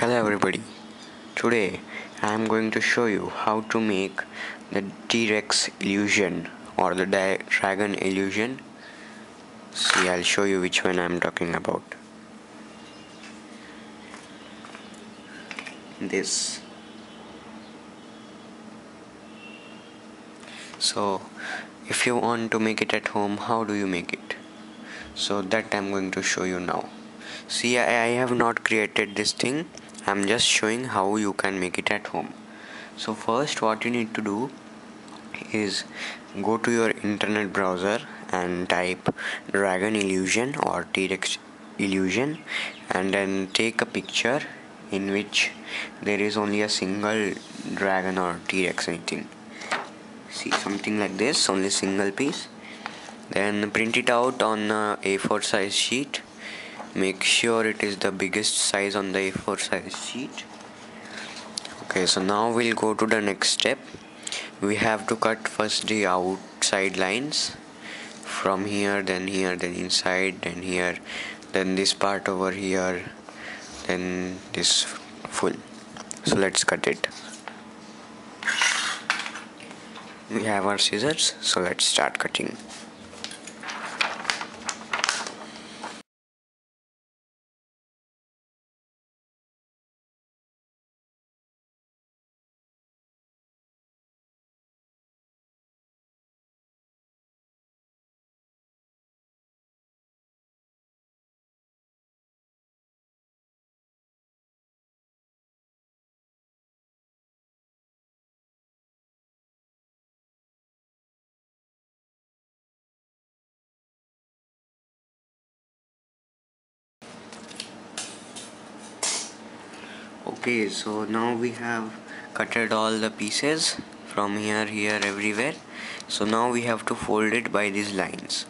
Hello everybody. Today I am going to show you how to make the T-Rex illusion or the dragon illusion. See, I'll show you which one I'm talking about. This. So, if you want to make it at home, how do you make it? So that I'm going to show you now. See, I, I have not created this thing. I'm just showing how you can make it at home. So first, what you need to do is go to your internet browser and type dragon illusion or t-rex illusion and then take a picture in which there is only a single dragon or t-rex anything. See something like this only single piece. Then print it out on a a4 size sheet make sure it is the biggest size on the a4 size sheet. Okay so now we'll go to the next step. We have to cut first the outside lines from here then here then inside then here then this part over here then this full. So let's cut it. We have our scissors so let's start cutting okay so now we have cutted all the pieces from here here everywhere. So now we have to fold it by these lines.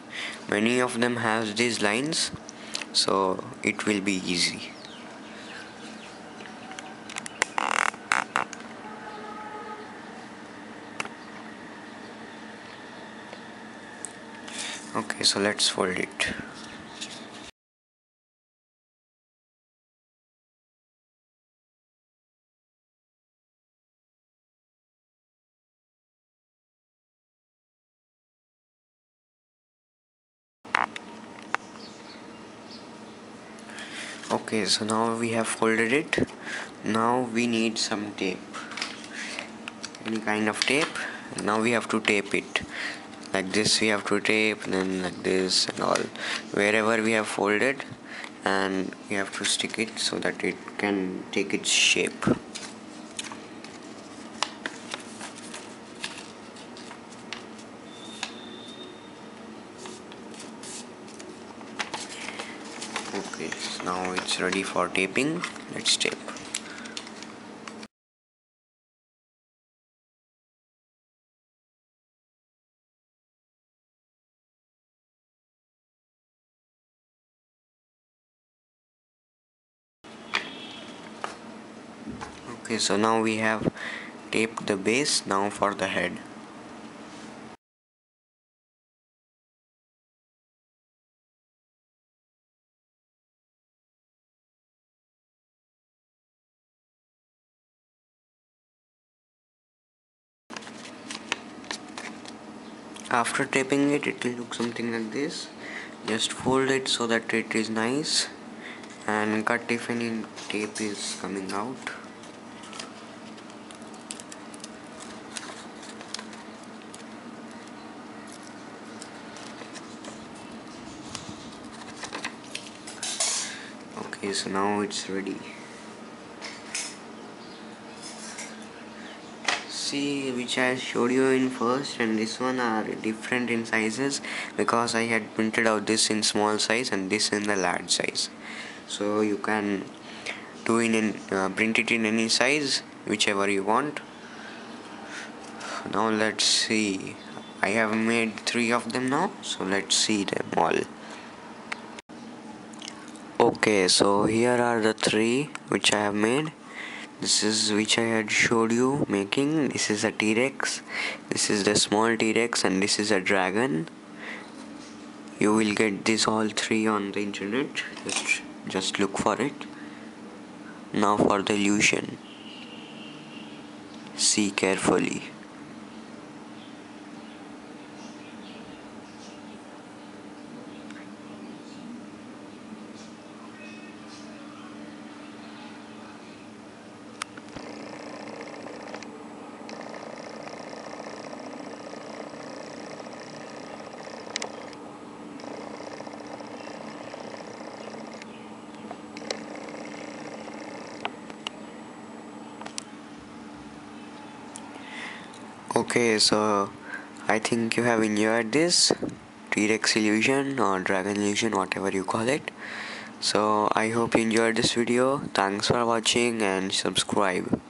Many of them has these lines so it will be easy. Okay so let's fold it okay so now we have folded it. Now we need some tape. Any kind of tape? Now we have to tape it. Like this we have to tape then like this and all. Wherever we have folded and we have to stick it so that it can take its shape okay now it's ready for taping. Let's tape. Okay so now we have taped the base now for the head after taping it it will look something like this. Just fold it so that it is nice. And cut if any tape is coming out. Okay so now it's ready see which I showed you in first and this one are different in sizes because I had printed out this in small size and this in the large size. So you can do in, in uh, print it in any size whichever you want. Now let's see. I have made three of them now so let's see them all. Okay so here are the three which I have made this is which I had showed you making. This is a T-Rex. This is the small T-Rex and this is a dragon. You will get this all three on the internet. Just just look for it. Now for the illusion. See carefully okay so i think you have enjoyed this t-rex illusion or dragon illusion whatever you call it. So i hope you enjoyed this video. Thanks for watching and subscribe